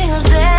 single day